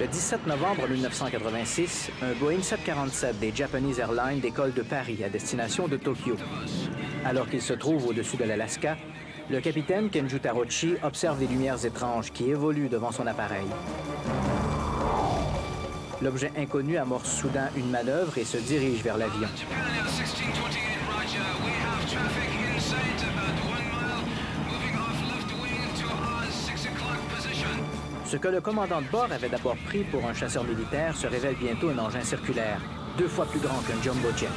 Le 17 novembre 1986, un Boeing 747 des Japanese Airlines décolle de Paris à destination de Tokyo. Alors qu'il se trouve au-dessus de l'Alaska, le capitaine Kenju Tarochi observe des lumières étranges qui évoluent devant son appareil. L'objet inconnu amorce soudain une manœuvre et se dirige vers l'avion. Ce que le commandant de bord avait d'abord pris pour un chasseur militaire se révèle bientôt un engin circulaire, deux fois plus grand qu'un jumbo jet.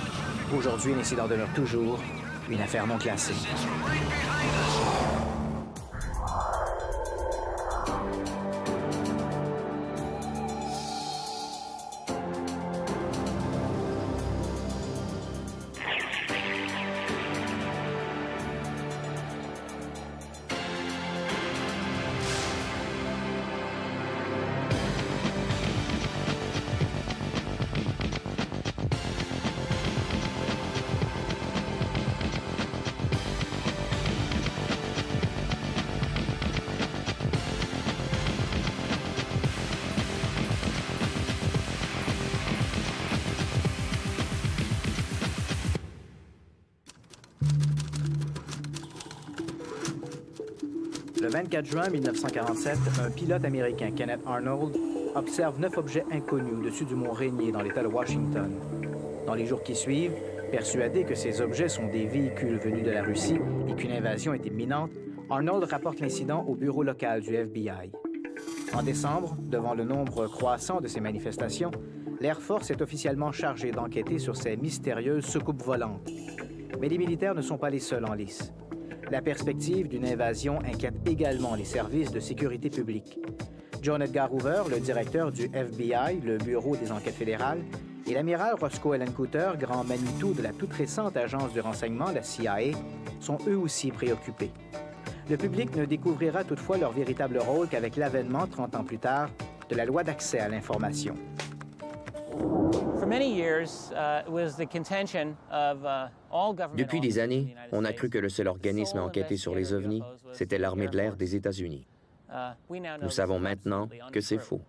Aujourd'hui, l'incident demeure toujours une affaire non classée. Le 24 juin 1947, un pilote américain, Kenneth Arnold, observe neuf objets inconnus au-dessus du mont Rainier dans l'État de Washington. Dans les jours qui suivent, persuadé que ces objets sont des véhicules venus de la Russie et qu'une invasion est imminente, Arnold rapporte l'incident au bureau local du FBI. En décembre, devant le nombre croissant de ces manifestations, l'Air Force est officiellement chargé d'enquêter sur ces mystérieuses soucoupes volantes. Mais les militaires ne sont pas les seuls en lice. La perspective d'une invasion inquiète également les services de sécurité publique. John Edgar Hoover, le directeur du FBI, le Bureau des enquêtes fédérales, et l'amiral Roscoe Allen Cooter, grand Manitou de la toute récente agence du renseignement, la CIA, sont eux aussi préoccupés. Le public ne découvrira toutefois leur véritable rôle qu'avec l'avènement, 30 ans plus tard, de la loi d'accès à l'information. Depuis des années, on a cru que le seul organisme à enquêter sur les ovnis, c'était l'armée de l'air des États-Unis. Nous savons maintenant que c'est faux.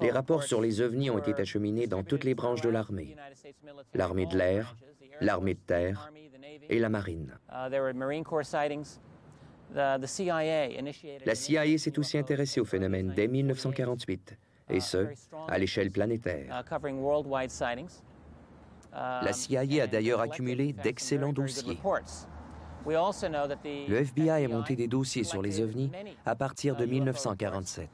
Les rapports sur les ovnis ont été acheminés dans toutes les branches de l'armée. L'armée de l'air, l'armée de terre et la marine. La CIA s'est aussi intéressée au phénomène dès 1948 et ce, à l'échelle planétaire. La CIA a d'ailleurs accumulé d'excellents dossiers. Le FBI a monté des dossiers sur les ovnis à partir de 1947.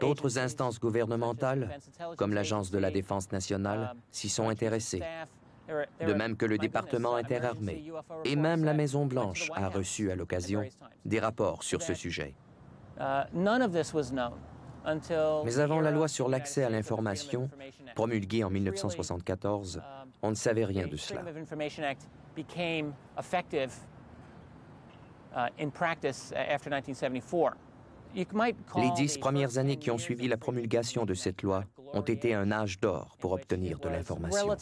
D'autres instances gouvernementales, comme l'Agence de la Défense nationale, s'y sont intéressées, de même que le département interarmé. Et même la Maison-Blanche a reçu à l'occasion des rapports sur ce sujet. Mais avant la loi sur l'accès à l'information, promulguée en 1974, on ne savait rien de cela. Les dix premières années qui ont suivi la promulgation de cette loi ont été un âge d'or pour obtenir de l'information.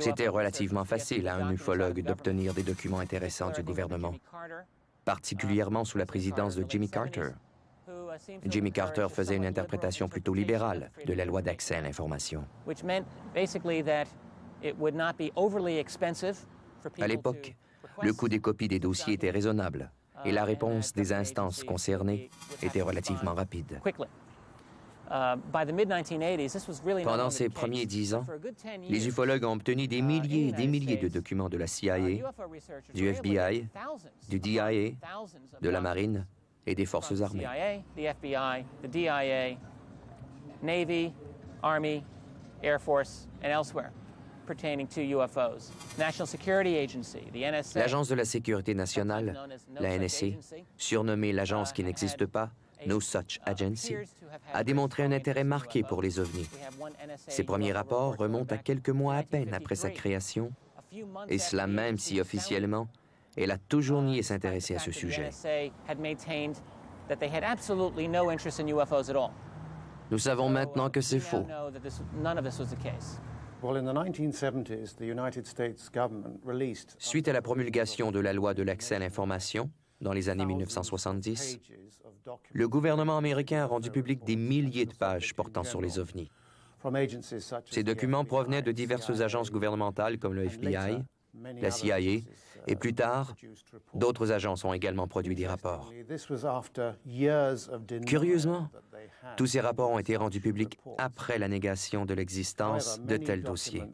C'était relativement facile à un ufologue d'obtenir des documents intéressants du gouvernement, particulièrement sous la présidence de Jimmy Carter. Jimmy Carter faisait une interprétation plutôt libérale de la loi d'accès à l'information. À l'époque, le coût des copies des dossiers était raisonnable et la réponse des instances concernées était relativement rapide. Pendant ces premiers dix ans, les ufologues ont obtenu des milliers et des milliers de documents de la CIA, du FBI, du DIA, de la Marine et des forces armées. Navy, Army, Air Force and elsewhere pertaining to UFOs. National Security Agency, the NSA. L'Agence de la sécurité nationale, la NSA, surnommée l'agence qui n'existe pas, No Such Agency, a démontré un intérêt marqué pour les ovnis. Ses premiers rapports remontent à quelques mois à peine après sa création, et cela même si officiellement, elle a toujours nié s'intéresser à ce sujet. Nous savons maintenant que c'est faux. Suite à la promulgation de la loi de l'accès à l'information, dans les années 1970, le gouvernement américain a rendu public des milliers de pages portant sur les ovnis. Ces documents provenaient de diverses agences gouvernementales comme le FBI, la CIA, et plus tard, d'autres agences ont également produit des rapports. Curieusement, tous ces rapports ont été rendus publics après la négation de l'existence de tels dossiers.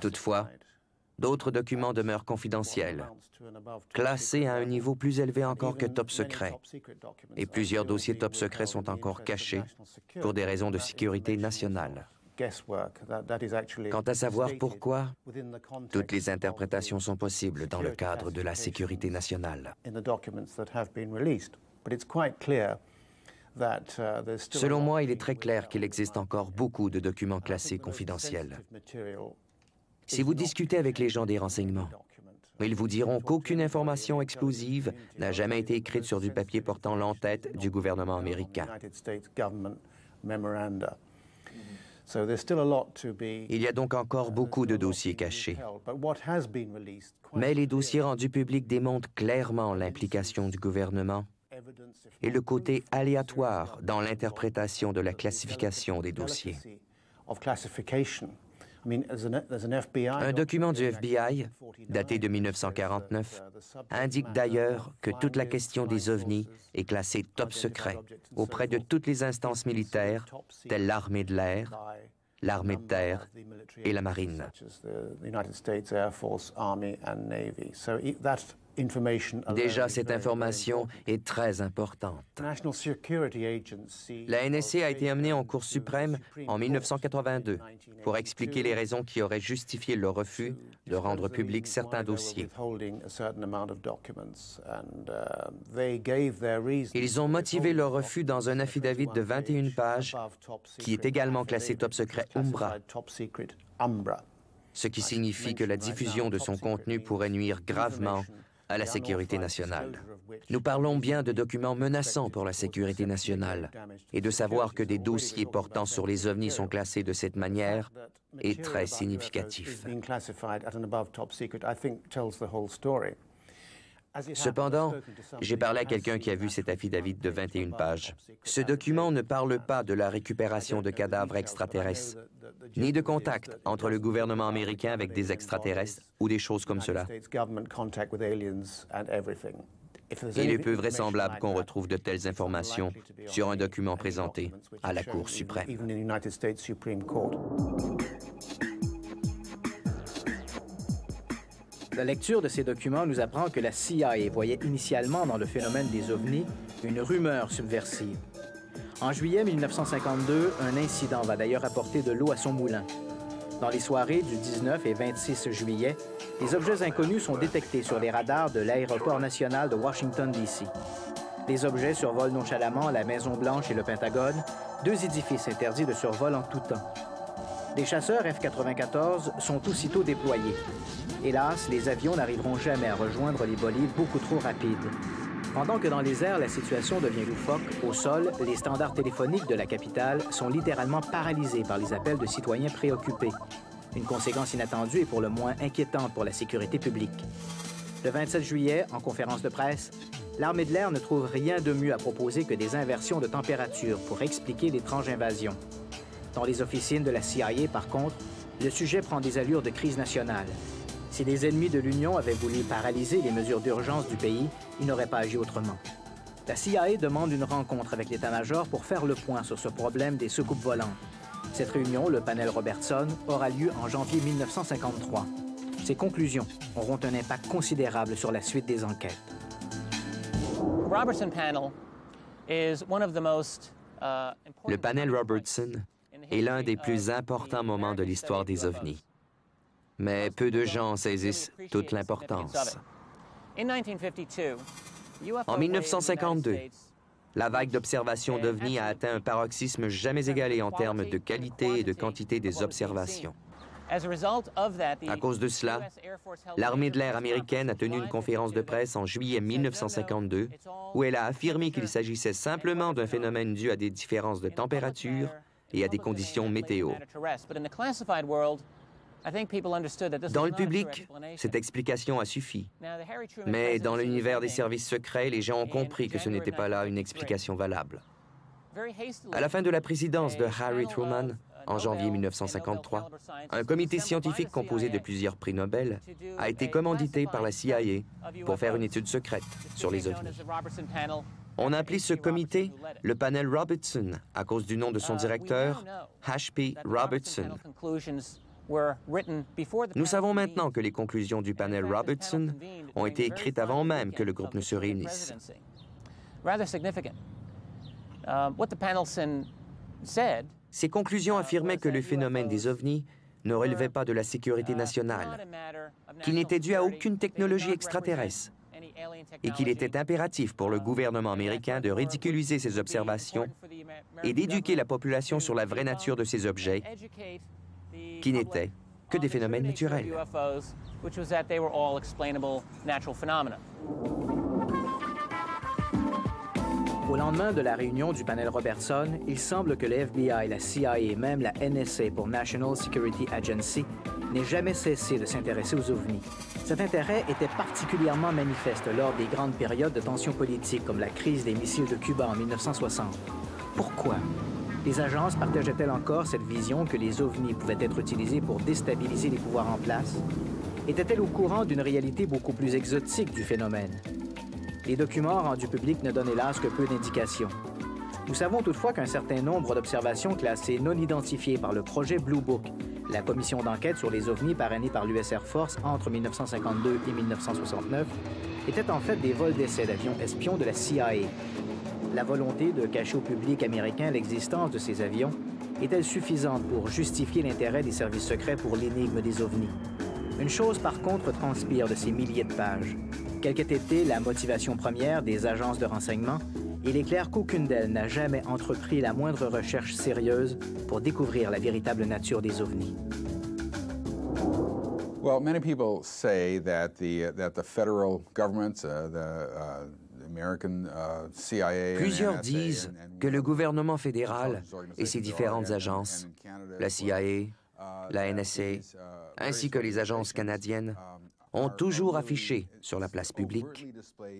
Toutefois, d'autres documents demeurent confidentiels, classés à un niveau plus élevé encore que top secret, et plusieurs dossiers top secret sont encore cachés pour des raisons de sécurité nationale. Quant à savoir pourquoi, toutes les interprétations sont possibles dans le cadre de la sécurité nationale. Selon moi, il est très clair qu'il existe encore beaucoup de documents classés confidentiels. Si vous discutez avec les gens des renseignements, ils vous diront qu'aucune information explosive n'a jamais été écrite sur du papier portant l'entête du gouvernement américain. Il y a donc encore beaucoup de dossiers cachés. Mais les dossiers rendus publics démontrent clairement l'implication du gouvernement et le côté aléatoire dans l'interprétation de la classification des dossiers. Un document du FBI, daté de 1949, indique d'ailleurs que toute la question des ovnis est classée top secret auprès de toutes les instances militaires, telles l'armée de l'air, l'armée de terre et la marine. Déjà, cette information est très importante. La NSA a été amenée en Cour suprême en 1982 pour expliquer les raisons qui auraient justifié le refus de rendre public certains dossiers. Ils ont motivé leur refus dans un affidavit de 21 pages qui est également classé top secret Umbra ce qui signifie que la diffusion de son contenu pourrait nuire gravement à la sécurité nationale. Nous parlons bien de documents menaçants pour la sécurité nationale et de savoir que des dossiers portant sur les ovnis sont classés de cette manière est très significatif. Cependant, j'ai parlé à quelqu'un qui a vu cet affidavit de 21 pages. Ce document ne parle pas de la récupération de cadavres extraterrestres, ni de contact entre le gouvernement américain avec des extraterrestres ou des choses comme cela. Il est peu vraisemblable qu'on retrouve de telles informations sur un document présenté à la Cour suprême. La lecture de ces documents nous apprend que la CIA voyait initialement dans le phénomène des ovnis une rumeur subversive. En juillet 1952, un incident va d'ailleurs apporter de l'eau à son moulin. Dans les soirées du 19 et 26 juillet, des objets inconnus sont détectés sur les radars de l'aéroport national de Washington, D.C. Les objets survolent nonchalamment la Maison-Blanche et le Pentagone, deux édifices interdits de survol en tout temps. Des chasseurs F-94 sont aussitôt déployés. Hélas, les avions n'arriveront jamais à rejoindre les bolides beaucoup trop rapides. Pendant que dans les airs, la situation devient loufoque, au sol, les standards téléphoniques de la capitale sont littéralement paralysés par les appels de citoyens préoccupés. Une conséquence inattendue et pour le moins inquiétante pour la sécurité publique. Le 27 juillet, en conférence de presse, l'armée de l'air ne trouve rien de mieux à proposer que des inversions de température pour expliquer l'étrange invasion. Dans les officines de la CIA, par contre, le sujet prend des allures de crise nationale. Si les ennemis de l'Union avaient voulu paralyser les mesures d'urgence du pays, ils n'auraient pas agi autrement. La CIA demande une rencontre avec l'état-major pour faire le point sur ce problème des soucoupes volantes. Cette réunion, le panel Robertson, aura lieu en janvier 1953. Ces conclusions auront un impact considérable sur la suite des enquêtes. Le panel Robertson est l'un des plus importants moments de l'histoire des ovnis mais peu de gens saisissent toute l'importance. En 1952, la vague d'observation d'OVNI a atteint un paroxysme jamais égalé en termes de qualité et de quantité des observations. À cause de cela, l'armée de l'air américaine a tenu une conférence de presse en juillet 1952 où elle a affirmé qu'il s'agissait simplement d'un phénomène dû à des différences de température et à des conditions météo. Dans le public, cette explication a suffi. Mais dans l'univers des services secrets, les gens ont compris que ce n'était pas là une explication valable. À la fin de la présidence de Harry Truman, en janvier 1953, un comité scientifique composé de plusieurs prix Nobel a été commandité par la CIA pour faire une étude secrète sur les ovnis. On a appelé ce comité le panel Robertson à cause du nom de son directeur, H.P. Robertson. Nous savons maintenant que les conclusions du panel Robertson ont été écrites avant même que le groupe ne se réunisse. Ces conclusions affirmaient que le phénomène des ovnis ne relevait pas de la sécurité nationale, qu'il n'était dû à aucune technologie extraterrestre et qu'il était impératif pour le gouvernement américain de ridiculiser ces observations et d'éduquer la population sur la vraie nature de ces objets qui n'étaient que des phénomènes naturels. Au lendemain de la réunion du panel Robertson, il semble que le FBI, la CIA et même la NSA pour National Security Agency n'aient jamais cessé de s'intéresser aux ovnis. Cet intérêt était particulièrement manifeste lors des grandes périodes de tensions politiques comme la crise des missiles de Cuba en 1960. Pourquoi? Les agences partageaient-elles encore cette vision que les ovnis pouvaient être utilisés pour déstabiliser les pouvoirs en place? Étaient-elles au courant d'une réalité beaucoup plus exotique du phénomène? Les documents rendus publics ne donnent hélas que peu d'indications. Nous savons toutefois qu'un certain nombre d'observations classées non identifiées par le projet Blue Book, la commission d'enquête sur les ovnis parrainée par l'US Air Force entre 1952 et 1969, étaient en fait des vols d'essais d'avions espions de la CIA. La volonté de cacher au public américain l'existence de ces avions est-elle suffisante pour justifier l'intérêt des services secrets pour l'énigme des ovnis? Une chose par contre transpire de ces milliers de pages. Quelle qu'ait été la motivation première des agences de renseignement, il est clair qu'aucune d'elles n'a jamais entrepris la moindre recherche sérieuse pour découvrir la véritable nature des ovnis. Well, many people say that the that the federal government, uh, the uh, American uh, CIA Plusieurs disent que le gouvernement fédéral et ses différentes agences, la CIA, la NSA, ainsi que les agences canadiennes, ont toujours affiché sur la place publique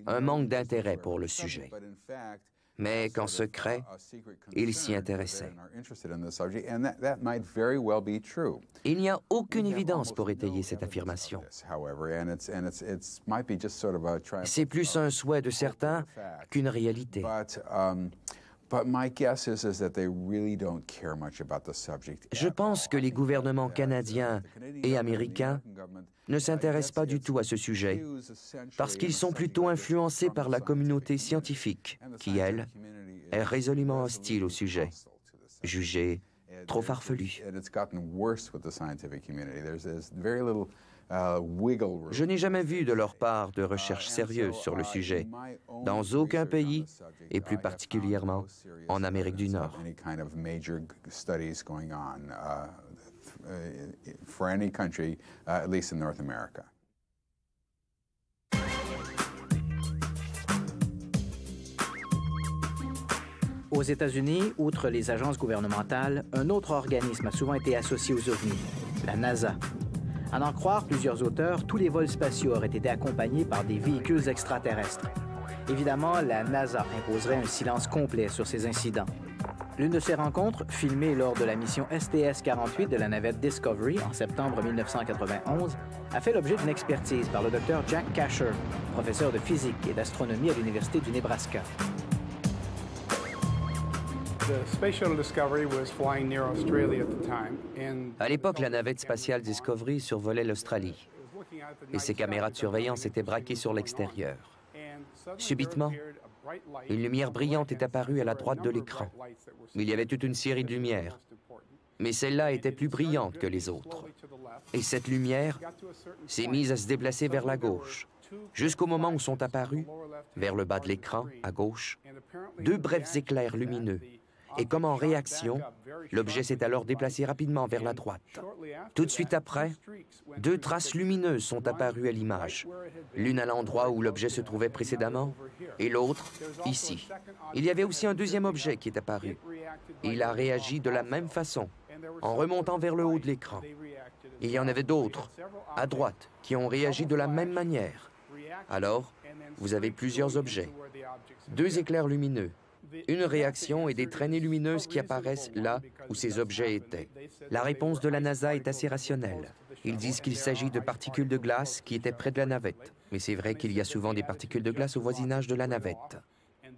un manque d'intérêt pour le sujet. Mais qu'en secret, ils s'y intéressaient. Il n'y a aucune évidence pour étayer cette affirmation. C'est plus un souhait de certains qu'une réalité. Je pense que les gouvernements canadiens et américains ne s'intéressent pas du tout à ce sujet parce qu'ils sont plutôt influencés par la communauté scientifique qui, elle, est résolument hostile au sujet, jugée trop farfelue. Je n'ai jamais vu de leur part de recherche sérieuse sur le sujet, dans aucun pays, et plus particulièrement en Amérique du Nord. Aux États-Unis, outre les agences gouvernementales, un autre organisme a souvent été associé aux ovnis, la NASA. À en croire plusieurs auteurs, tous les vols spatiaux auraient été accompagnés par des véhicules extraterrestres. Évidemment, la NASA imposerait un silence complet sur ces incidents. L'une de ces rencontres, filmée lors de la mission STS-48 de la navette Discovery en septembre 1991, a fait l'objet d'une expertise par le docteur Jack Casher, professeur de physique et d'astronomie à l'Université du Nebraska. À l'époque, la navette spatiale Discovery survolait l'Australie et ses caméras de surveillance étaient braquées sur l'extérieur. Subitement, une lumière brillante est apparue à la droite de l'écran. Il y avait toute une série de lumières, mais celle-là était plus brillante que les autres. Et cette lumière s'est mise à se déplacer vers la gauche, jusqu'au moment où sont apparus, vers le bas de l'écran, à gauche, deux brefs éclairs lumineux Et comme en réaction, l'objet s'est alors déplacé rapidement vers la droite. Tout de suite après, deux traces lumineuses sont apparues à l'image, l'une à l'endroit où l'objet se trouvait précédemment et l'autre ici. Il y avait aussi un deuxième objet qui est apparu. il a réagi de la même façon, en remontant vers le haut de l'écran. Il y en avait d'autres, à droite, qui ont réagi de la même manière. Alors, vous avez plusieurs objets, deux éclairs lumineux, une réaction et des traînées lumineuses qui apparaissent là où ces objets étaient. La réponse de la NASA est assez rationnelle. Ils disent qu'il s'agit de particules de glace qui étaient près de la navette. Mais c'est vrai qu'il y a souvent des particules de glace au voisinage de la navette.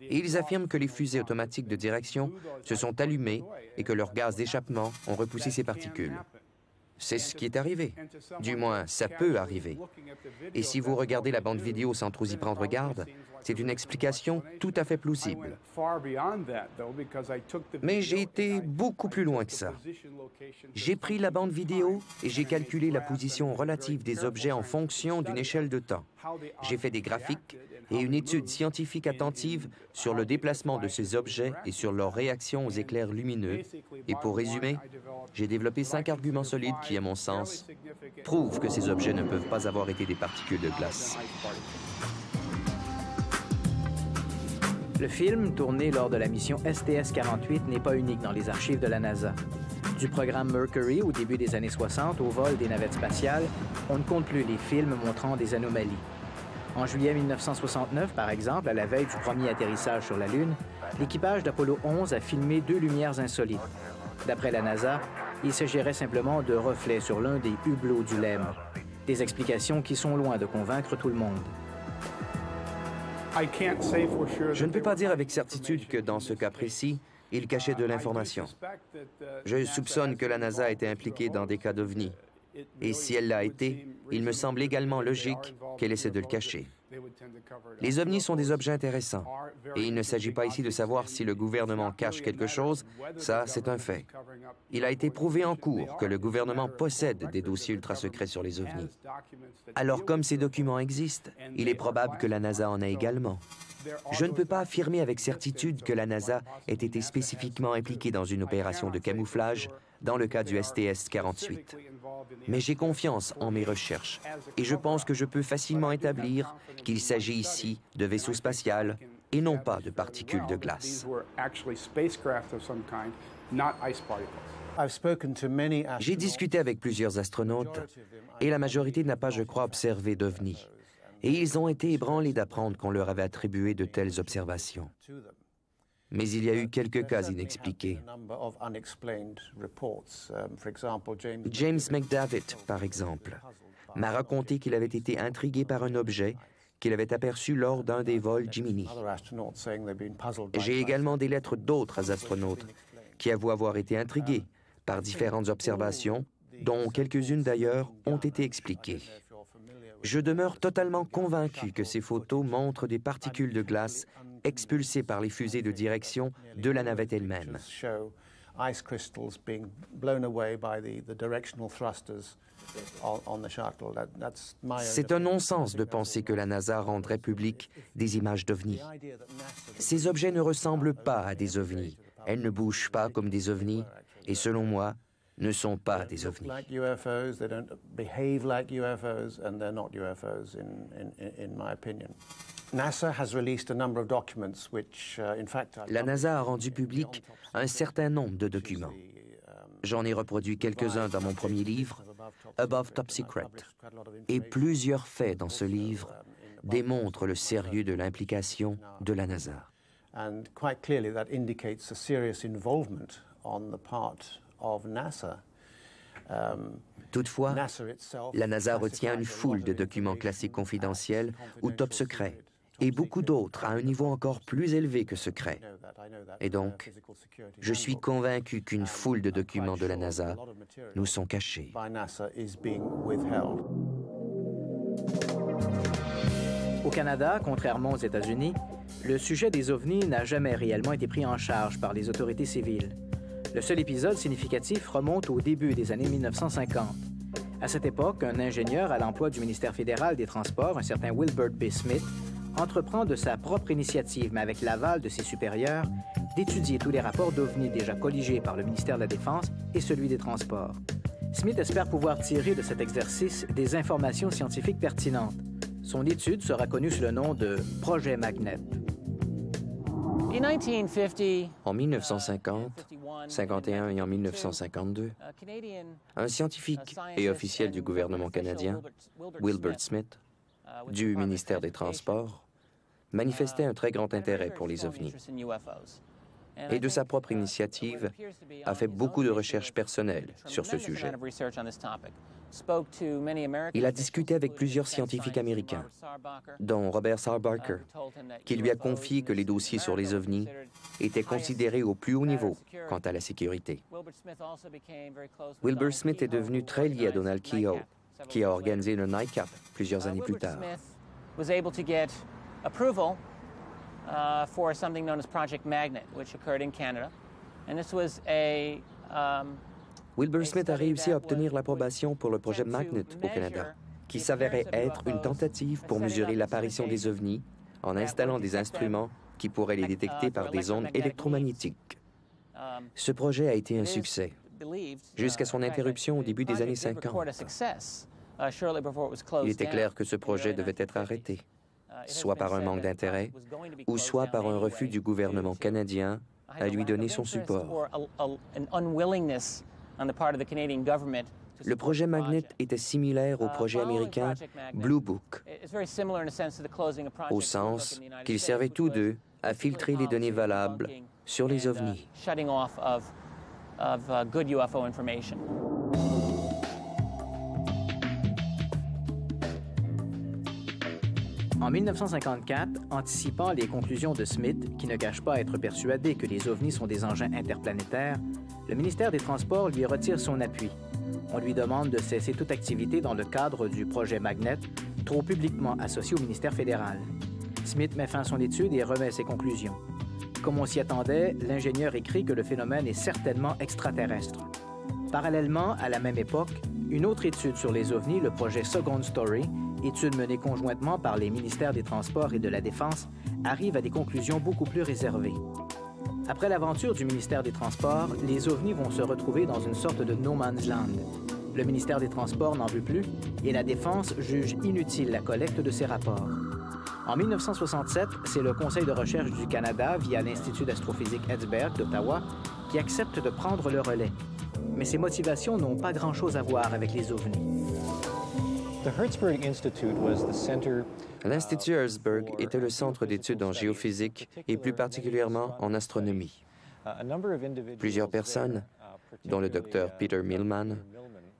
Et ils affirment que les fusées automatiques de direction se sont allumées et que leurs gaz d'échappement ont repoussé ces particules. C'est ce qui est arrivé. Du moins, ça peut arriver. Et si vous regardez la bande vidéo sans trop y prendre garde, c'est une explication tout à fait plausible. Mais j'ai été beaucoup plus loin que ça. J'ai pris la bande vidéo et j'ai calculé la position relative des objets en fonction d'une échelle de temps. J'ai fait des graphiques et une étude scientifique attentive sur le déplacement de ces objets et sur leur réaction aux éclairs lumineux. Et pour résumer, j'ai développé cinq arguments solides qui, à mon sens, prouvent que ces objets ne peuvent pas avoir été des particules de glace. Le film, tourné lors de la mission STS-48, n'est pas unique dans les archives de la NASA. Du programme Mercury au début des années 60 au vol des navettes spatiales, on ne compte plus les films montrant des anomalies. En juillet 1969, par exemple, à la veille du premier atterrissage sur la Lune, l'équipage d'Apollo 11 a filmé deux lumières insolites. D'après la NASA, il s'agirait simplement de reflets sur l'un des hublots du LEM. Des explications qui sont loin de convaincre tout le monde. Je ne peux pas dire avec certitude que dans ce cas précis, il cachait de l'information. Je soupçonne que la NASA était impliquée dans des cas d'OVNI. Et si elle l'a été, il me semble également logique qu'elle essaie de le cacher. Les ovnis sont des objets intéressants et il ne s'agit pas ici de savoir si le gouvernement cache quelque chose, ça c'est un fait. Il a été prouvé en cours que le gouvernement possède des dossiers ultra-secrets sur les ovnis. Alors comme ces documents existent, il est probable que la NASA en ait également. Je ne peux pas affirmer avec certitude que la NASA ait été spécifiquement impliquée dans une opération de camouflage dans le cas du STS-48. Mais j'ai confiance en mes recherches et je pense que je peux facilement établir qu'il s'agit ici de vaisseaux spatials et non pas de particules de glace. J'ai discuté avec plusieurs astronautes et la majorité n'a pas, je crois, observé d'OVNI. Et ils ont été ébranlés d'apprendre qu'on leur avait attribué de telles observations. Mais il y a eu quelques cas inexpliqués. James McDavitt, par exemple, m'a raconté qu'il avait été intrigué par un objet qu'il avait aperçu lors d'un des vols Gemini. J'ai également des lettres d'autres astronautes qui avouent avoir été intrigués par différentes observations, dont quelques-unes d'ailleurs ont été expliquées. Je demeure totalement convaincu que ces photos montrent des particules de glace expulsées par les fusées de direction de la navette elle-même. C'est un non-sens de penser que la NASA rendrait public des images d'ovnis. Ces objets ne ressemblent pas à des ovnis. Elles ne bougent pas comme des ovnis et selon moi, ne sont pas des ovnis. La NASA a rendu public un certain nombre de documents. J'en ai reproduit quelques-uns dans mon premier livre, Above Top Secret. Et plusieurs faits dans ce livre démontrent le sérieux de l'implication de la NASA. Toutefois, la NASA retient une foule de documents classiques confidentiels ou top secrets et beaucoup d'autres à un niveau encore plus élevé que secret. Et donc, je suis convaincu qu'une foule de documents de la NASA nous sont cachés. Au Canada, contrairement aux États-Unis, le sujet des ovnis n'a jamais réellement été pris en charge par les autorités civiles. Le seul épisode significatif remonte au début des années 1950. À cette époque, un ingénieur à l'emploi du ministère fédéral des Transports, un certain Wilbert B. Smith, entreprend de sa propre initiative, mais avec l'aval de ses supérieurs, d'étudier tous les rapports d'OVNI déjà colligés par le ministère de la Défense et celui des Transports. Smith espère pouvoir tirer de cet exercice des informations scientifiques pertinentes. Son étude sera connue sous le nom de Projet Magnet. En 1950, 51 et en 1952, un scientifique et officiel du gouvernement canadien, Wilbert Smith, du ministère des Transports, manifestait un très grand intérêt pour les ovnis et de sa propre initiative a fait beaucoup de recherches personnelles sur ce sujet. Il a discuté avec plusieurs scientifiques américains, dont Robert Sarbarker, qui lui a confié que les dossiers sur les ovnis étaient considérés au plus haut niveau quant à la sécurité. Wilbur Smith est devenu très lié à Donald Keogh, qui a organisé le NICAP plusieurs années plus tard. Uh, for something known as Project Magnet, which occurred in Canada. And this was a um, Wilbur Smith a réussi à obtenir l'approbation pour le projet Magnet au Canada, qui s'avérait être une tentative pour mesurer l'apparition des ovnis en installant des instruments qui pourraient les détecter par des ondes électromagnétiques. Um, Ce projet a été un succès, jusqu'à son uh, interruption au début des années 50. Uh, Il était clair que ce projet devait être arrêté soit par un manque d'intérêt, ou soit par un refus du gouvernement canadien à lui donner son support. Le projet Magnet était similaire au projet américain Blue Book, au sens qu'ils servaient tous deux à filtrer les données valables sur les ovnis. En 1954, anticipant les conclusions de Smith, qui ne cache pas être persuadé que les ovnis sont des engins interplanétaires, le ministère des Transports lui retire son appui. On lui demande de cesser toute activité dans le cadre du projet Magnet, trop publiquement associé au ministère fédéral. Smith met fin à son étude et remet ses conclusions. Comme on s'y attendait, l'ingénieur écrit que le phénomène est certainement extraterrestre. Parallèlement, à la même époque, une autre étude sur les ovnis, le projet Second Story, étude menée conjointement par les ministères des Transports et de la Défense, arrive à des conclusions beaucoup plus réservées. Après l'aventure du ministère des Transports, les ovnis vont se retrouver dans une sorte de no man's land. Le ministère des Transports n'en veut plus et la Défense juge inutile la collecte de ces rapports. En 1967, c'est le Conseil de recherche du Canada, via l'Institut d'astrophysique Edsberg d'Ottawa, qui accepte de prendre le relais. Mais ces motivations n'ont pas grand-chose à voir avec les ovnis. L'Institut Herzberg était le centre d'études en géophysique et plus particulièrement en astronomie. Plusieurs personnes, dont le docteur Peter Millman,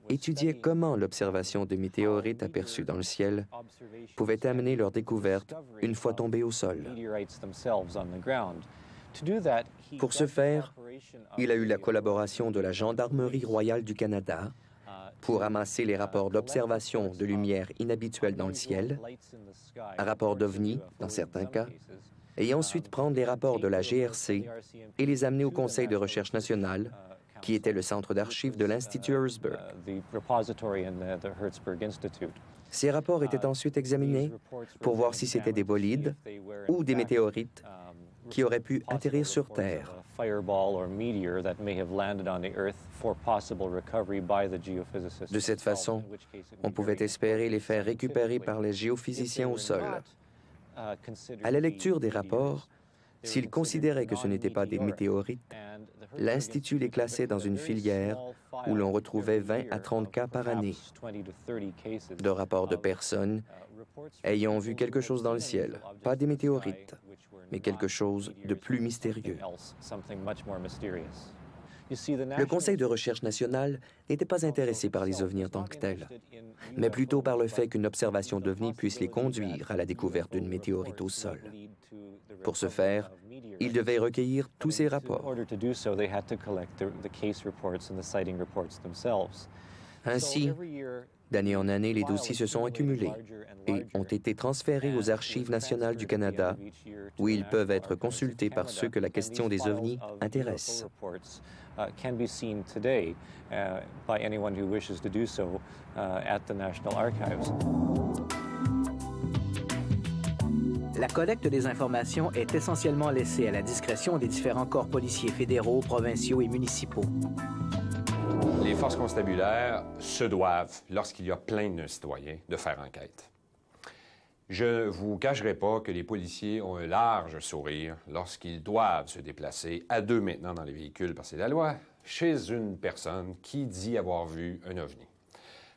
étudiaient comment l'observation de météorites aperçus dans le ciel pouvait amener leur découverte une fois tombés au sol. Pour ce faire, il a eu la collaboration de la Gendarmerie royale du Canada, pour amasser les rapports d'observation de lumière inhabituelle dans le ciel, un rapport d'OVNI dans certains cas, et ensuite prendre les rapports de la GRC et les amener au Conseil de recherche nationale, qui était le centre d'archives de l'Institut Herzberg. Ces rapports étaient ensuite examinés pour voir si c'était des bolides ou des météorites qui auraient pu atterrir sur Terre. De cette façon, on pouvait espérer les faire récupérer par les géophysiciens au sol. Uh, à la lecture des rapports, s'ils considéraient que ce n'étaient pas des météorites, l'Institut les classait dans une filière où l'on retrouvait 20 à 30 cas par année de rapports de personnes uh, ayant vu quelque chose dans le ciel, pas des météorites, mais quelque chose de plus mystérieux. Le Conseil de recherche nationale n'était pas intéressé par les ovnis en tant que tels, mais plutôt par le fait qu'une observation d'ovnis puisse les conduire à la découverte d'une météorite au sol. Pour ce faire, il devait recueillir tous ces rapports. Ainsi, d'année en année, les dossiers se sont accumulés et ont été transférés aux Archives nationales du Canada, où ils peuvent être consultés par ceux que la question des ovnis intéresse. La collecte des informations est essentiellement laissée à la discrétion des différents corps policiers fédéraux, provinciaux et municipaux. Les forces constabulaires se doivent, lorsqu'il y a plein de citoyens, de faire enquête. Je ne vous cacherai pas que les policiers ont un large sourire lorsqu'ils doivent se déplacer à deux maintenant dans les véhicules, parce que c'est la loi, chez une personne qui dit avoir vu un ovni.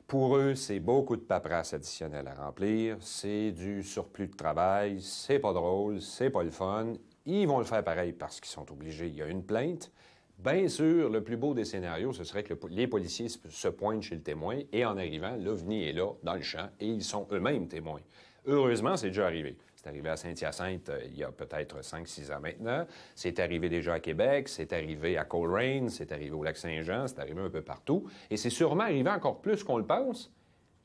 Pour eux, c'est beaucoup de paperasse additionnelle à remplir, c'est du surplus de travail, c'est pas drôle, c'est pas le fun. Ils vont le faire pareil parce qu'ils sont obligés. Il y a une plainte. Bien sûr, le plus beau des scénarios, ce serait que les policiers se pointent chez le témoin et en arrivant, l'OVNI est là, dans le champ, et ils sont eux-mêmes témoins. Heureusement, c'est déjà arrivé. C'est arrivé à Saint-Hyacinthe euh, il y a peut-être 5-6 ans maintenant. C'est arrivé déjà à Québec, c'est arrivé à Coleraine, c'est arrivé au Lac-Saint-Jean, c'est arrivé un peu partout. Et c'est sûrement arrivé encore plus qu'on le pense,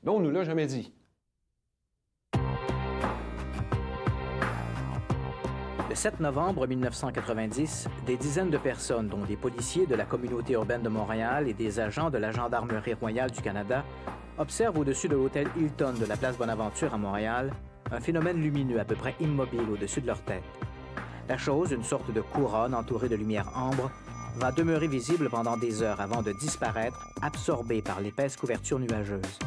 mais on ne nous l'a jamais dit. Le 7 novembre 1990, des dizaines de personnes, dont des policiers de la communauté urbaine de Montréal et des agents de la Gendarmerie royale du Canada, observe au-dessus de l'hôtel Hilton de la place Bonaventure à Montréal un phénomène lumineux à peu près immobile au-dessus de leur tête. La chose, une sorte de couronne entourée de lumière ambre, va demeurer visible pendant des heures avant de disparaître, absorbée par l'épaisse couverture nuageuse.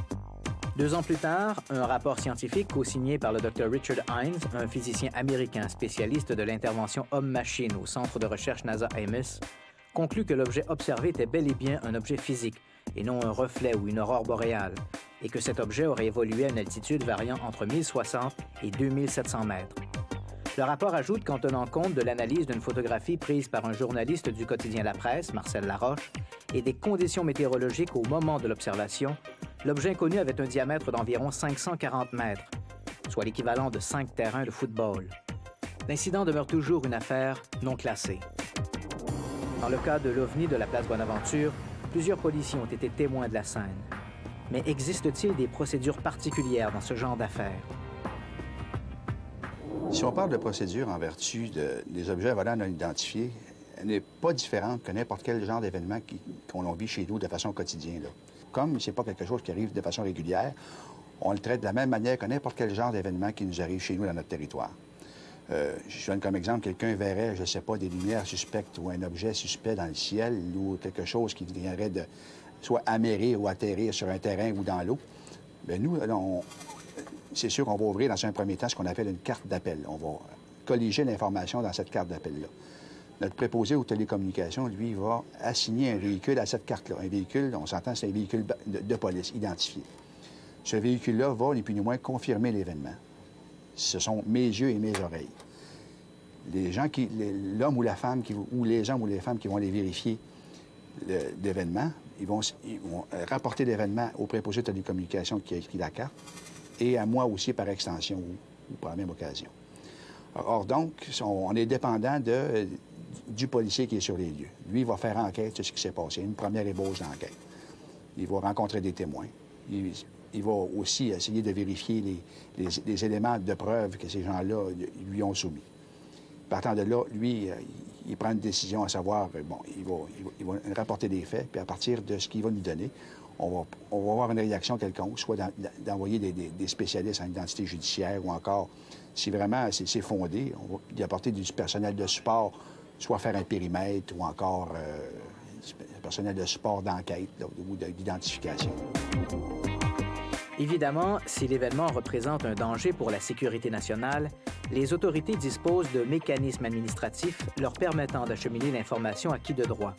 Deux ans plus tard, un rapport scientifique co-signé par le Dr Richard Hines, un physicien américain spécialiste de l'intervention homme-machine au centre de recherche NASA Ames, conclut que l'objet observé était bel et bien un objet physique et non un reflet ou une aurore boréale, et que cet objet aurait évolué à une altitude variant entre 1060 et 2700 mètres. Le rapport ajoute qu'en tenant compte de l'analyse d'une photographie prise par un journaliste du quotidien La Presse, Marcel Laroche, et des conditions météorologiques au moment de l'observation, l'objet inconnu avait un diamètre d'environ 540 mètres, soit l'équivalent de cinq terrains de football. L'incident demeure toujours une affaire non classée. Dans le cas de l'OVNI de la place Bonaventure, Plusieurs policiers ont été témoins de la scène. Mais existe-t-il des procédures particulières dans ce genre d'affaires? Si on parle de procédure en vertu des objets volants non identifiés, elle n'est pas différente que n'importe quel genre d'événement qu'on vit chez nous de façon quotidienne. Comme ce n'est pas quelque chose qui arrive de façon régulière, on le traite de la même manière que n'importe quel genre d'événement qui nous arrive chez nous dans notre territoire. Euh, je donne comme exemple, quelqu'un verrait, je ne sais pas, des lumières suspectes ou un objet suspect dans le ciel ou quelque chose qui viendrait de soit amérir ou atterrir sur un terrain ou dans l'eau. Bien, nous, c'est sûr qu'on va ouvrir dans un premier temps ce qu'on appelle une carte d'appel. On va colliger l'information dans cette carte d'appel-là. Notre préposé aux télécommunications, lui, va assigner un véhicule à cette carte-là. Un véhicule, on s'entend, c'est un véhicule de, police identifié. Ce véhicule-là va, ni plus ni moins, confirmer l'événement ce sont mes yeux et mes oreilles. Les gens qui, l'homme ou la femme, qui, ou les hommes ou les femmes qui vont aller vérifier l'événement, ils vont, euh, rapporter l'événement au préposé de télécommunication qui a écrit la carte et à moi aussi par extension ou, par la même occasion. Or, donc, on, est dépendant de, du policier qui est sur les lieux. Lui, il va faire enquête sur ce qui s'est passé, une première ébauche d'enquête. Il va rencontrer des témoins. Il, il va aussi essayer de vérifier les, éléments de preuve que ces gens-là lui ont soumis. Partant de là, lui, euh, il prend une décision à savoir, euh, bon, il va, rapporter des faits, puis à partir de ce qu'il va nous donner, on va, avoir une réaction quelconque, soit d'envoyer des, spécialistes en identité judiciaire ou encore, si vraiment c'est fondé, on va y apporter du personnel de support, soit faire un périmètre ou encore euh, personnel de support d'enquête ou d'identification. Évidemment, si l'événement représente un danger pour la sécurité nationale, les autorités disposent de mécanismes administratifs leur permettant d'acheminer l'information à qui de droit.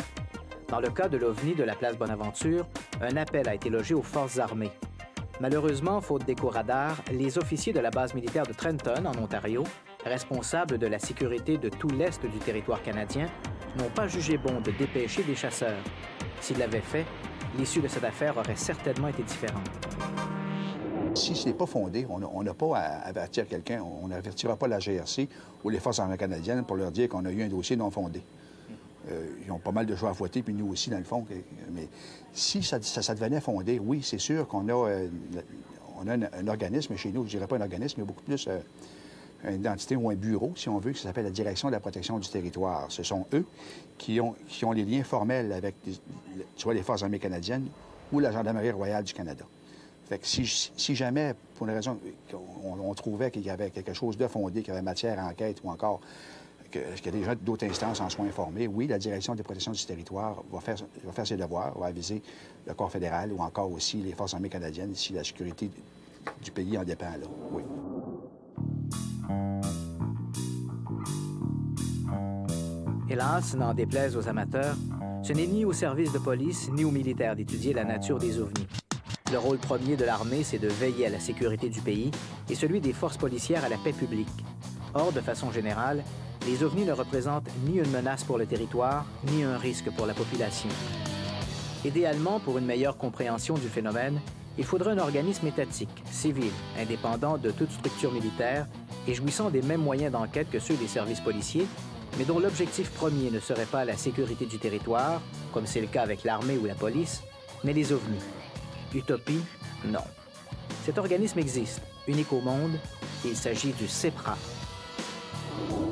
Dans le cas de l'OVNI de la place Bonaventure, un appel a été logé aux forces armées. Malheureusement, faute d'écho radar, les officiers de la base militaire de Trenton, en Ontario, responsables de la sécurité de tout l'est du territoire canadien, n'ont pas jugé bon de dépêcher des chasseurs. S'ils l'avaient fait, l'issue de cette affaire aurait certainement été différente. Si ce n'est pas fondé, on n'a pas à avertir quelqu'un, on n'avertira pas la GRC ou les forces armées canadiennes pour leur dire qu'on a eu un dossier non fondé. Euh, ils ont pas mal de choix à fouetter, puis nous aussi, dans le fond. Mais si ça, devenait fondé, oui, c'est sûr qu'on a, euh, on a un, organisme chez nous, je dirais pas un organisme, mais beaucoup plus euh, une entité ou un bureau, si on veut, qui s'appelle la Direction de la protection du territoire. Ce sont eux qui ont, les liens formels avec soit les Forces armées canadiennes ou la Gendarmerie royale du Canada. Fait que si, jamais, pour une raison, on, trouvait qu'il y avait quelque chose de fondé, qu'il y avait matière à enquête ou encore y a des gens d'autres instances en soient informés, oui, la Direction des protections du territoire va faire, va faire ses devoirs, va aviser le corps fédéral ou encore aussi les forces armées canadiennes si la sécurité du pays en dépend, là. Oui. Hélas, n'en déplaise aux amateurs, ce n'est ni au service de police ni aux militaires d'étudier la nature des ovnis. Le rôle premier de l'armée, c'est de veiller à la sécurité du pays et celui des forces policières à la paix publique. Or, de façon générale, les ovnis ne représentent ni une menace pour le territoire, ni un risque pour la population. Idéalement, pour une meilleure compréhension du phénomène, il faudrait un organisme étatique, civil, indépendant de toute structure militaire et jouissant des mêmes moyens d'enquête que ceux des services policiers, mais dont l'objectif premier ne serait pas la sécurité du territoire, comme c'est le cas avec l'armée ou la police, mais les ovnis. Utopie, non. Cet organisme existe, unique au monde, et il s'agit du CEPRA.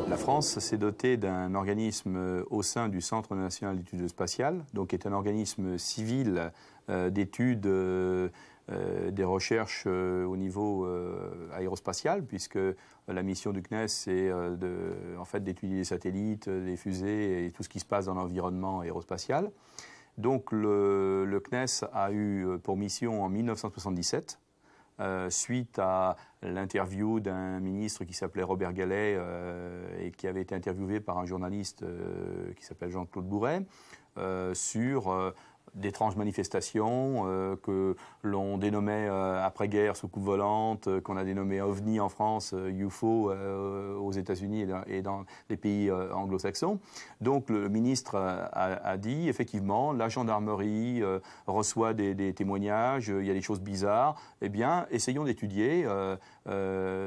La France s'est dotée d'un organisme euh, au sein du Centre national d'études spatiales, donc est un organisme civil euh, d'études euh, des recherches euh, au niveau euh, aérospatial, puisque la mission du CNES, c'est en fait, d'étudier les satellites, les fusées et tout ce qui se passe dans l'environnement aérospatial. Donc le, le, CNES a eu pour mission en 1977 suite à l'interview d'un ministre qui s'appelait Robert Gallet et qui avait été interviewé par un journaliste qui s'appelle Jean-Claude Bourret sur d'étranges manifestations euh, que l'on dénommait euh, après-guerre sous coupe volante, euh, qu'on a dénommé OVNI en France, UFO aux États-Unis et, dans les pays anglo-saxons. Donc le ministre a, dit effectivement, la gendarmerie reçoit des, témoignages, il y a des choses bizarres. Eh bien, essayons d'étudier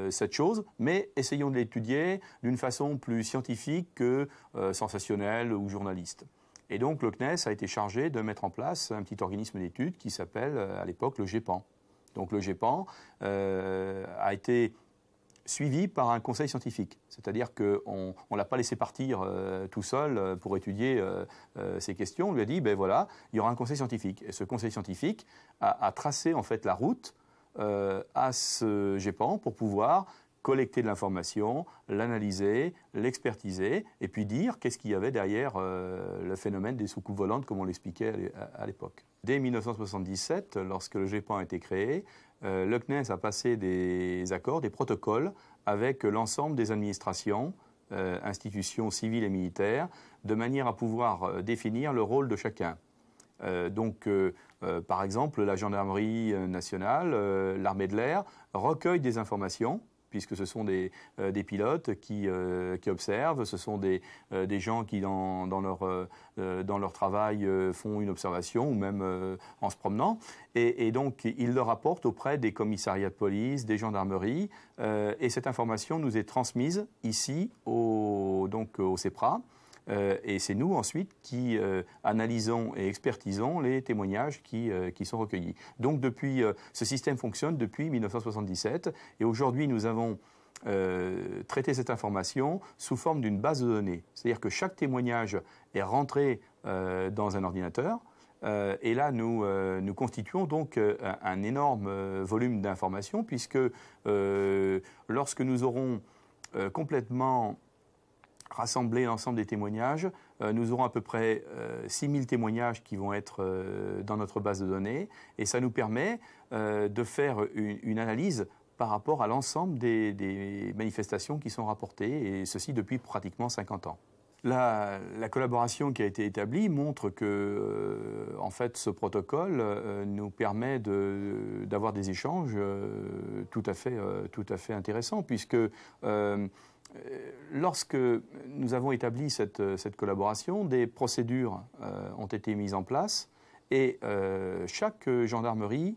cette chose, mais essayons de l'étudier d'une façon plus scientifique que sensationnelle ou journaliste. Et donc le CNES a été chargé de mettre en place un petit organisme d'études qui s'appelle euh, à l'époque le GEPAN. Donc le GEPAN euh, a été suivi par un conseil scientifique. C'est-à-dire qu'on ne l'a pas laissé partir euh, tout seul pour étudier ces questions. On lui a dit, ben voilà, il y aura un conseil scientifique. Et ce conseil scientifique a, a tracé en fait la route à ce GEPAN pour pouvoir collecter de l'information, l'analyser, l'expertiser, et puis dire qu'est-ce qu'il y avait derrière euh, le phénomène des soucoupes volantes, comme on l'expliquait à l'époque. Dès 1977, lorsque le GEPAN a été créé, euh, le CNES a passé des accords, des protocoles avec l'ensemble des administrations, euh, institutions civiles et militaires, de manière à pouvoir définir le rôle de chacun. donc, par exemple, la gendarmerie nationale, l'armée de l'air recueillent des informations puisque ce sont des, euh, des pilotes qui, euh, qui, observent, ce sont des, euh, des gens qui, dans, dans leur, dans leur travail, font une observation, ou même en se promenant. Et, donc, ils le rapportent auprès des commissariats de police, des gendarmeries, et cette information nous est transmise ici, au, donc, au CEPRA. Euh, et c'est nous ensuite qui euh, analysons et expertisons les témoignages qui, euh, qui sont recueillis. Donc depuis, ce système fonctionne depuis 1977 et aujourd'hui nous avons traité cette information sous forme d'une base de données. C'est-à-dire que chaque témoignage est rentré dans un ordinateur. et là, nous, nous constituons donc un, un énorme volume d'informations, puisque lorsque nous aurons complètement rassembler l'ensemble des témoignages. Euh, nous aurons à peu près 6000 euh, témoignages qui vont être euh, dans notre base de données et ça nous permet de faire une, analyse par rapport à l'ensemble des, manifestations qui sont rapportées et ceci depuis pratiquement 50 ans. La, collaboration qui a été établie montre que, en fait, ce protocole nous permet d'avoir des échanges tout à fait, tout à fait intéressants, puisque euh, lorsque nous avons établi cette, euh, collaboration, des procédures euh, ont été mises en place et chaque gendarmerie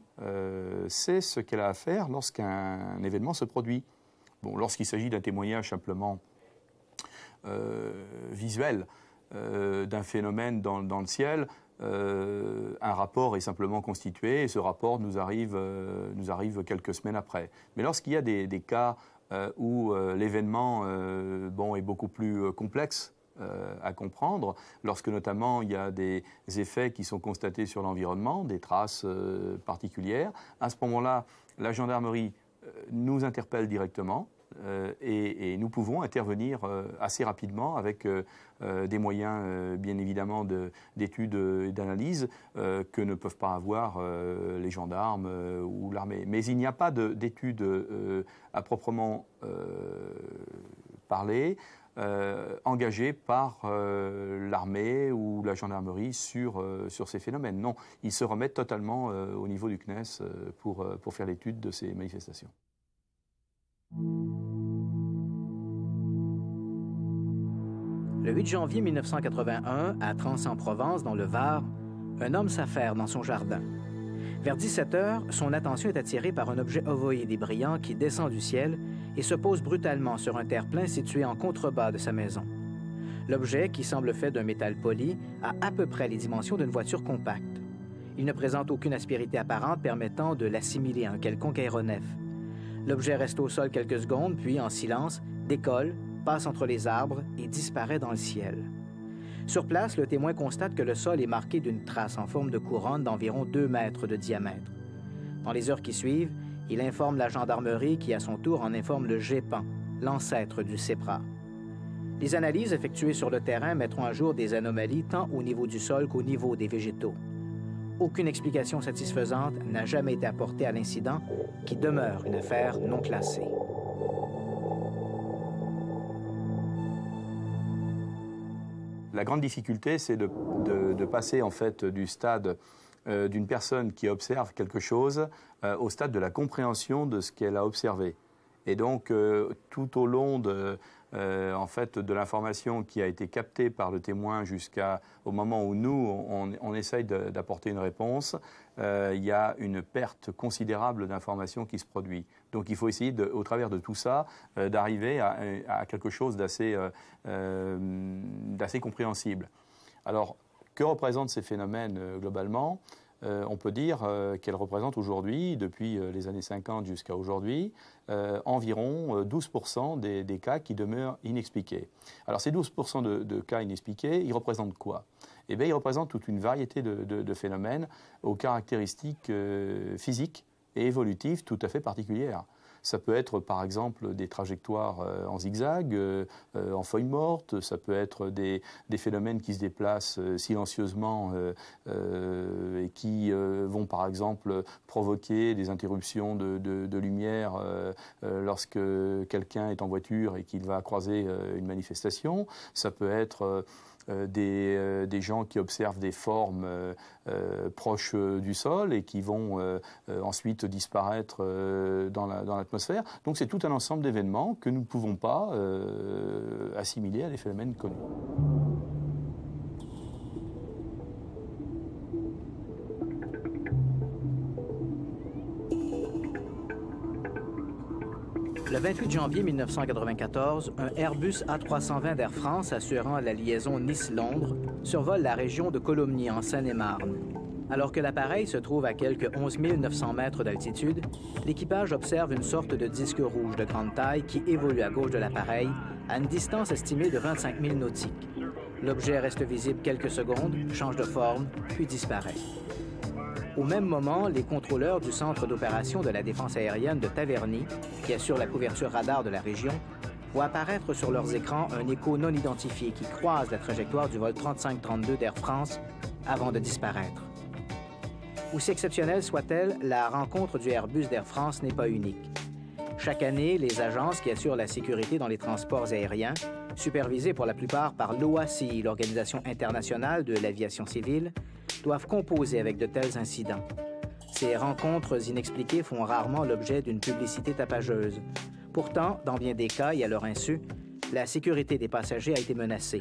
sait ce qu'elle a à faire lorsqu'un événement se produit. Bon, lorsqu'il s'agit d'un témoignage simplement visuel d'un phénomène dans, le ciel, un rapport est simplement constitué et ce rapport nous arrive, quelques semaines après. Mais lorsqu'il y a des, cas euh, où euh, l'événement euh, bon, est beaucoup plus complexe, à comprendre, lorsque notamment il y a des effets qui sont constatés sur l'environnement, des traces particulières. À ce moment-là, la gendarmerie nous interpelle directement euh, et, nous pouvons intervenir euh, assez rapidement avec euh, des moyens, bien évidemment, d'études et d'analyse que ne peuvent pas avoir les gendarmes ou l'armée. Mais il n'y a pas d'études à proprement parler. engagées par l'armée ou la gendarmerie sur, sur ces phénomènes. Non, ils se remettent totalement au niveau du CNES pour, pour faire l'étude de ces manifestations. Le 8 janvier 1981, à Trans-en-Provence, dans le Var, un homme s'affaire dans son jardin. Vers 17 heures, son attention est attirée par un objet ovoïde et brillant qui descend du ciel et se pose brutalement sur un terre-plein situé en contrebas de sa maison. L'objet, qui semble fait d'un métal poli, a à peu près les dimensions d'une voiture compacte. Il ne présente aucune aspérité apparente permettant de l'assimiler à un quelconque aéronef. L'objet reste au sol quelques secondes, puis, en silence, décolle, passe entre les arbres disparaît dans le ciel. Sur place, le témoin constate que le sol est marqué d'une trace en forme de couronne d'environ 2 mètres de diamètre. Dans les heures qui suivent, il informe la gendarmerie qui, à son tour, en informe le GEPAN, l'ancêtre du CEPRA. Les analyses effectuées sur le terrain mettront à jour des anomalies tant au niveau du sol qu'au niveau des végétaux. Aucune explication satisfaisante n'a jamais été apportée à l'incident, qui demeure une affaire non classée. La grande difficulté, c'est de, passer en fait du stade euh, d'une personne qui observe quelque chose euh, au stade de la compréhension de ce qu'elle a observé. Et donc, euh, tout au long de, l'information qui a été captée par le témoin jusqu'au moment où nous, on, essaye d'apporter une réponse, il y a une perte considérable d'informations qui se produit. Donc il faut essayer, au travers de tout ça, euh, d'arriver à, quelque chose d'assez compréhensible. Alors, que représentent ces phénomènes globalement? Euh, on peut dire euh, qu'elle représente aujourd'hui, depuis euh, les années 50 jusqu'à aujourd'hui, environ 12% des, cas qui demeurent inexpliqués. Alors ces 12% de, cas inexpliqués, ils représentent quoi? Eh bien, ils représentent toute une variété de phénomènes aux caractéristiques physiques et évolutives tout à fait particulières. Ça peut être par exemple des trajectoires euh, en zigzag, euh, euh, en feuilles mortes, ça peut être des, phénomènes qui se déplacent silencieusement et qui vont par exemple provoquer des interruptions de, lumière lorsque quelqu'un est en voiture et qu'il va croiser une manifestation. Ça peut être euh, euh, des, gens qui observent des formes euh, proches du sol et qui vont ensuite disparaître dans l'atmosphère. Donc c'est tout un ensemble d'événements que nous ne pouvons pas assimiler à des phénomènes connus. Le 28 janvier 1994, un Airbus A320 d'Air France assurant la liaison Nice-Londres survole la région de Colomny en Seine-et-Marne. Alors que l'appareil se trouve à quelques 11 900 mètres d'altitude, l'équipage observe une sorte de disque rouge de grande taille qui évolue à gauche de l'appareil à une distance estimée de 25 000 nautiques. L'objet reste visible quelques secondes, change de forme, puis disparaît. Au même moment, les contrôleurs du centre d'opération de la défense aérienne de Taverny, qui assure la couverture radar de la région, voient apparaître sur leurs écrans un écho non identifié qui croise la trajectoire du vol 3532 d'Air France avant de disparaître. Aussi exceptionnelle soit-elle, la rencontre du Airbus d'Air France n'est pas unique. Chaque année, les agences qui assurent la sécurité dans les transports aériens, supervisées pour la plupart par l'OACI, l'Organisation internationale de l'aviation civile, doivent composer avec de tels incidents. Ces rencontres inexpliquées font rarement l'objet d'une publicité tapageuse. Pourtant, dans bien des cas et à leur insu, la sécurité des passagers a été menacée.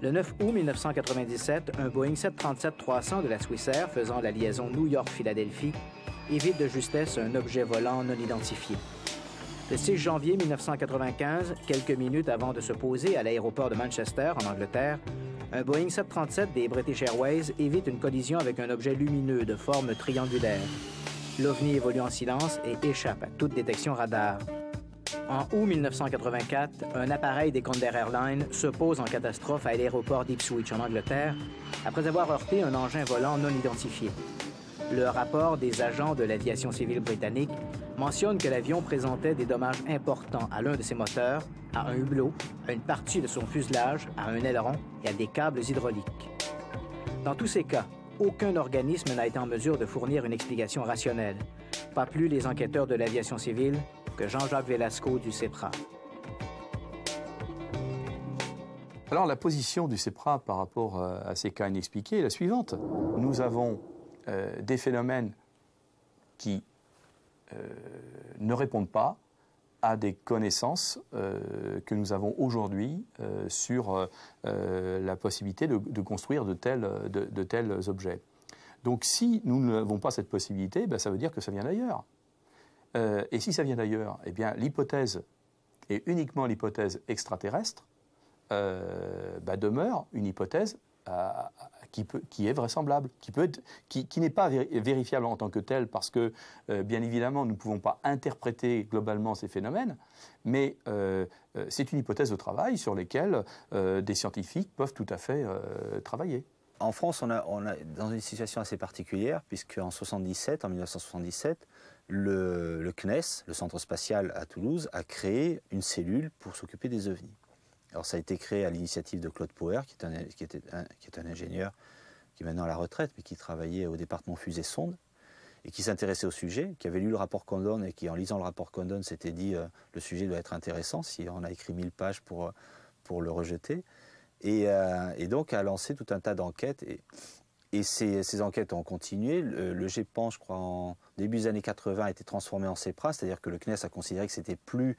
Le 9 août 1997, un Boeing 737-300 de la Swissair faisant la liaison New York-Philadelphie évite de justesse un objet volant non identifié. Le 6 janvier 1995, quelques minutes avant de se poser à l'aéroport de Manchester, en Angleterre, un Boeing 737 des British Airways évite une collision avec un objet lumineux de forme triangulaire. L'OVNI évolue en silence et échappe à toute détection radar. En août 1984, un appareil des Condor Airlines se pose en catastrophe à l'aéroport d'Ipswich en Angleterre après avoir heurté un engin volant non identifié. Le rapport des agents de l'aviation civile britannique mentionne que l'avion présentait des dommages importants à l'un de ses moteurs, à un hublot, à une partie de son fuselage, à un aileron et à des câbles hydrauliques. Dans tous ces cas, aucun organisme n'a été en mesure de fournir une explication rationnelle, pas plus les enquêteurs de l'aviation civile que Jean-Jacques Velasco du CEPRA. Alors la position du CEPRA par rapport euh, à ces cas inexpliqués est la suivante. Nous avons euh, des phénomènes qui ne répondent pas à des connaissances que nous avons aujourd'hui sur la possibilité de, construire de tels, objets. Donc si nous n'avons pas cette possibilité, ben, ça veut dire que ça vient d'ailleurs. et si ça vient d'ailleurs, eh bien l'hypothèse, et uniquement l'hypothèse extraterrestre, euh, bah, demeure une hypothèse euh, qui, peut, qui, est vraisemblable, qui, peut qui, n'est pas vérifiable en tant que telle, parce que, euh, bien évidemment, nous ne pouvons pas interpréter globalement ces phénomènes, mais c'est une hypothèse de travail sur laquelle des scientifiques peuvent tout à fait travailler. En France, on, a, on est dans une situation assez particulière, puisque en 77, en 1977, le, le CNES, le Centre spatial à Toulouse, a créé une cellule pour s'occuper des ovnis. Alors ça a été créé à l'initiative de Claude Power, qui est, un, ingénieur qui est maintenant à la retraite, mais qui travaillait au département fusée-sonde, et qui s'intéressait au sujet, qui avait lu le rapport Condon, et qui, en lisant le rapport Condon, s'était dit euh, le sujet doit être intéressant, si on a écrit 1000 pages pour, euh, pour le rejeter. Et, euh, et, donc a lancé tout un tas d'enquêtes. Et, ces, enquêtes ont continué. Le, le, GEPAN, je crois, en début des années 80, a été transformé en CEPRA, c'est-à-dire que le CNES a considéré que c'était plus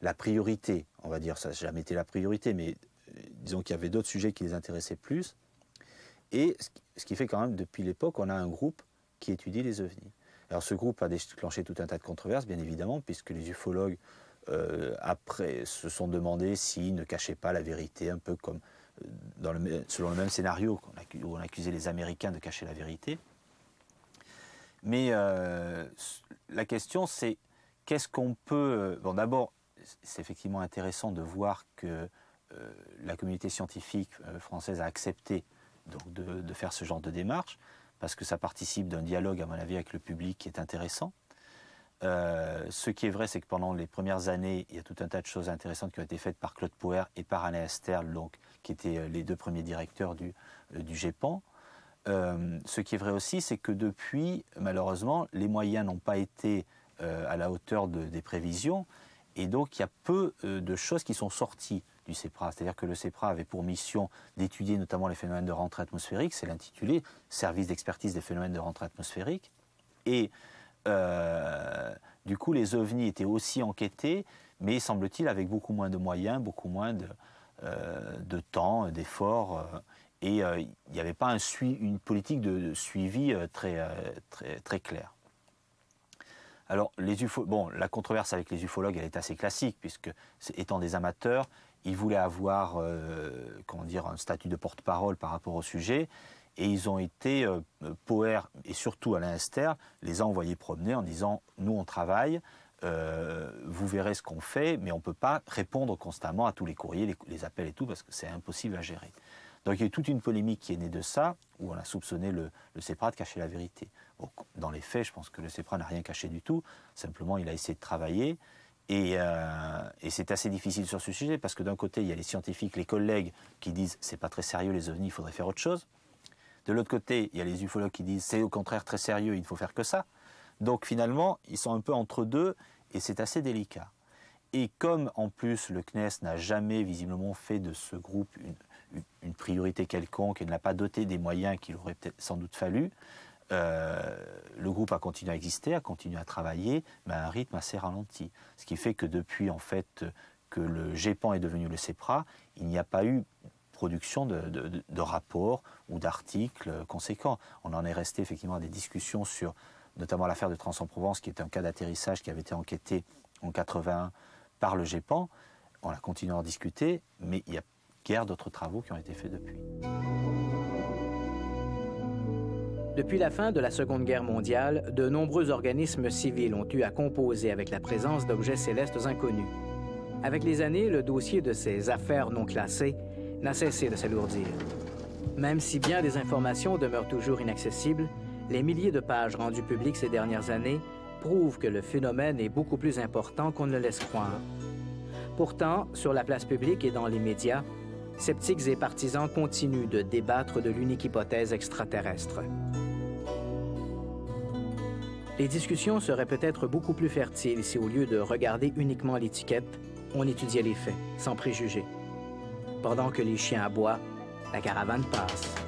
la priorité, on va dire, ça n'a jamais été la priorité, mais euh, disons qu'il y avait d'autres sujets qui les intéressaient plus. Et ce qui fait quand même, depuis l'époque, on a un groupe qui étudie les ovnis. Alors ce groupe a déclenché tout un tas de controverses, bien évidemment, puisque les ufologues, euh, après, se sont demandé s'ils ne cachaient pas la vérité, un peu comme euh, dans le, selon le même scénario où on accusait les Américains de cacher la vérité. Mais la question, c'est qu'est-ce qu'on peut... Bon, d'abord, c'est effectivement intéressant de voir que euh, la communauté scientifique euh, française a accepté donc, de, faire ce genre de démarche, parce que ça participe d'un dialogue, à mon avis, avec le public qui est intéressant. Euh, ce qui est vrai, c'est que pendant les premières années, il y a tout un tas de choses intéressantes qui ont été faites par Claude Poer et par Anna Esterl, donc, qui étaient les deux premiers directeurs du GEPAN. ce qui est vrai aussi, c'est que depuis, malheureusement, les moyens n'ont pas été à la hauteur des prévisions. Et donc, il y a peu euh, de choses qui sont sorties du CEPRA. C'est-à-dire que le CEPRA avait pour mission d'étudier notamment les phénomènes de rentrée atmosphérique. C'est l'intitulé Service d'expertise des phénomènes de rentrée atmosphérique. Et euh, du coup, les ovnis étaient aussi enquêtés, mais semble-t-il avec beaucoup moins de moyens, beaucoup moins de, euh, temps, d'efforts. et il n'y avait pas une politique de, suivi très, très, très claire. Alors, les bon, la controverse avec les ufologues, elle est assez classique, puisque, étant des amateurs, ils voulaient avoir euh, comment dire, un statut de porte-parole par rapport au sujet, et ils ont été, euh, Poer et surtout Alain Esther, les a envoyés promener en disant Nous, on travaille, euh, vous verrez ce qu'on fait, mais on ne peut pas répondre constamment à tous les courriers, les, appels et tout, parce que c'est impossible à gérer. Donc il y a eu toute une polémique qui est née de ça, où on a soupçonné le, le CEPRA de cacher la vérité dans les faits, je pense que le CEPRA n'a rien caché du tout. Simplement, il a essayé de travailler. Euh, et, c'est assez difficile sur ce sujet parce que d'un côté, il y a les scientifiques, les collègues qui disent c'est pas très sérieux les ovnis, il faudrait faire autre chose. De l'autre côté, il y a les ufologues qui disent c'est au contraire très sérieux, il ne faut faire que ça. Donc finalement, ils sont un peu entre deux et c'est assez délicat. Et comme en plus le CNES n'a jamais visiblement fait de ce groupe une, priorité quelconque et ne l'a pas doté des moyens qu'il aurait sans doute fallu, euh, le groupe a continué à exister, a continué à travailler, mais à un rythme assez ralenti. Ce qui fait que depuis en fait que le GEPAN est devenu le CEPRA, il n'y a pas eu production de, rapports ou d'articles conséquents. On en est resté effectivement à des discussions sur notamment l'affaire de Trans-en-Provence, qui est un cas d'atterrissage qui avait été enquêté en 81 par le GEPAN. On a continué à en discuter, mais il y a guère d'autres travaux qui ont été faits depuis. Depuis la fin de la Seconde Guerre mondiale, de nombreux organismes civils ont eu à composer avec la présence d'objets célestes inconnus. Avec les années, le dossier de ces affaires non classées n'a cessé de s'alourdir. Même si bien des informations demeurent toujours inaccessibles, les milliers de pages rendues publiques ces dernières années prouvent que le phénomène est beaucoup plus important qu'on ne le laisse croire. Pourtant, sur la place publique et dans les médias, sceptiques et partisans continuent de débattre de l'unique hypothèse extraterrestre. Les discussions seraient peut-être beaucoup plus fertiles si, au lieu de regarder uniquement l'étiquette, on étudiait les faits, sans préjugés. Pendant que les chiens aboient, la caravane passe.